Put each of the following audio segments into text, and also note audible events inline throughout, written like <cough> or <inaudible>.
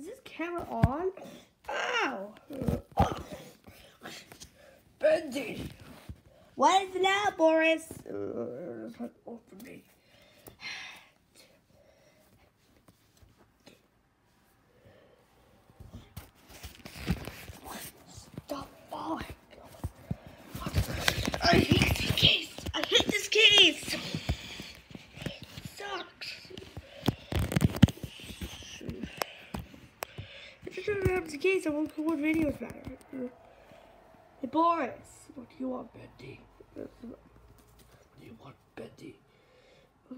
Is this camera on? Ow! Oh. Benji! What is it now, Boris? Uh, open me. Have the case, I won't record videos better. Hey Boris, what do you want, Betty? What do you want, Betty?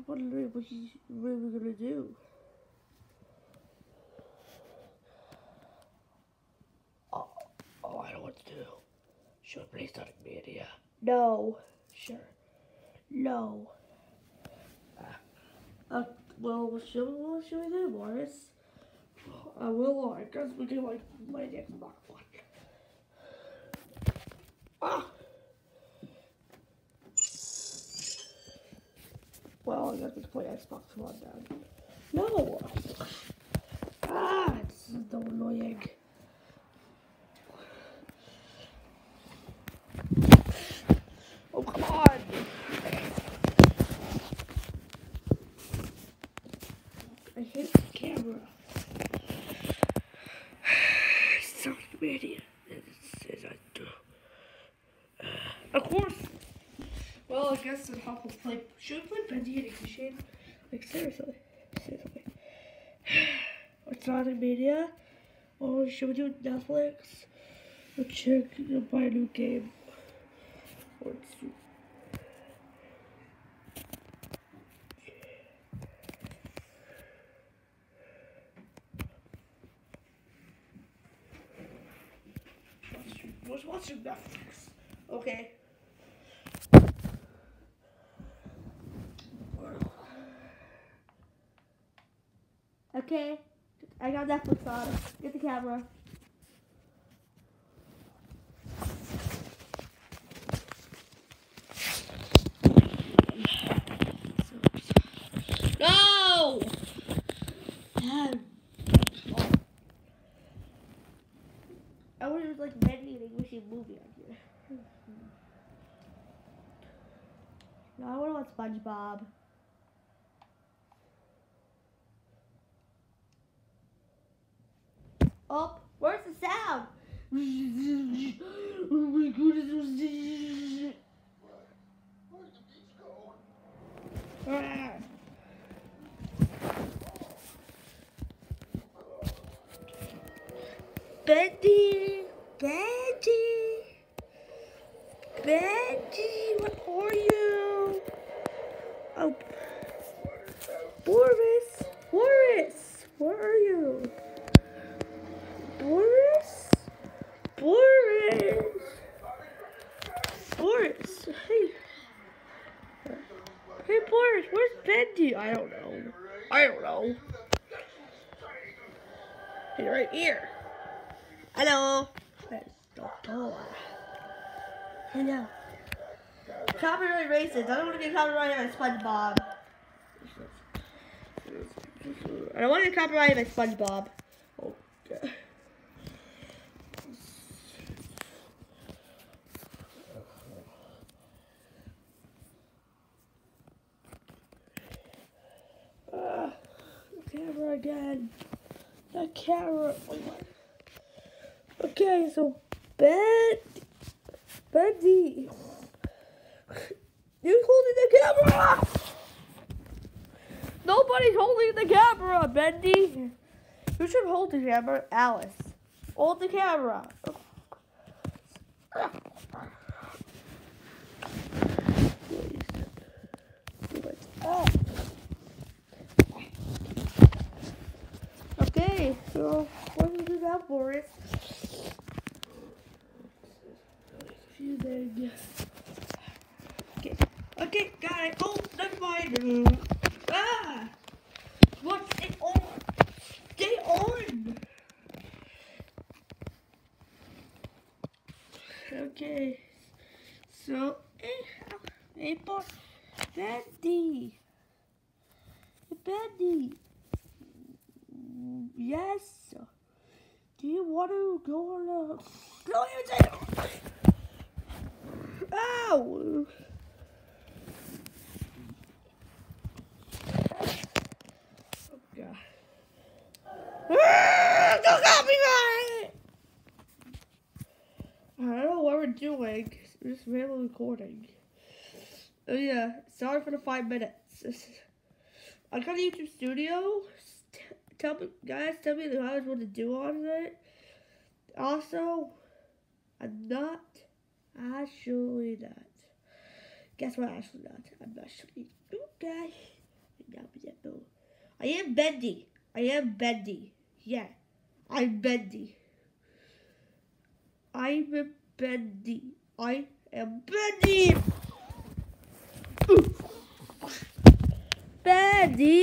What are we, what are what are we gonna do? Oh, oh, I know what to do. Should play Sonic Media. No. Sure. No. Uh, uh, well, what should, what should we do, Boris? I will, I guess we can, like, play the Xbox One. Ah! Well, I we can play Xbox One then. No! Ah, this is so annoying. Oh, come on! I hate the camera. Social media. Says I do. Uh, of course. Well, Us play. Should we play and Ignition? Like, seriously. Seriously. What's on the media? Or should we do Netflix? Or check, buy a new game? Or what's your Netflix? Okay. Okay, I got Netflix on. Get the camera. No! Dad. I was just like making an English movie on here. <laughs> No, I want to watch SpongeBob. Oh, where's the sound? Betty, Betty, Betty, what are you? Oh, Boris, where are you? Boris, Boris, Boris, hey, hey, Boris, where's Betty? I don't know. I don't know. He's right here. Hello. There's the door. Hello. Copyright racist. I don't want to get copyrighted by SpongeBob. I don't want to get copyrighted by SpongeBob. Oh, Uh, the camera again. The camera. Oh okay, so bed, Betty, you holding the camera? Nobody's holding the camera, Bendy. You should hold the camera, Alice. Hold the camera. Okay, so what do now, Boris? Confusing. Okay, okay, it. Oh, never mind. Ah, what's it on? Stay on. Okay, so eh, hey, Betty, Betty. Yes. Do you want to go on a... No, you. Ow! Oh, God. Ah, don't! I don't know what we're doing. Just randomly recording. Oh yeah, sorry for the five minutes. <laughs> I got a YouTube studio. Tell me, guys, tell me the guys what to do on it. Also, I'm not actually not. Guess what? Actually not. I'm actually okay. I am bendy. I am bendy. Yeah, I'm bendy. I'm bendy. I am bendy. Bendy.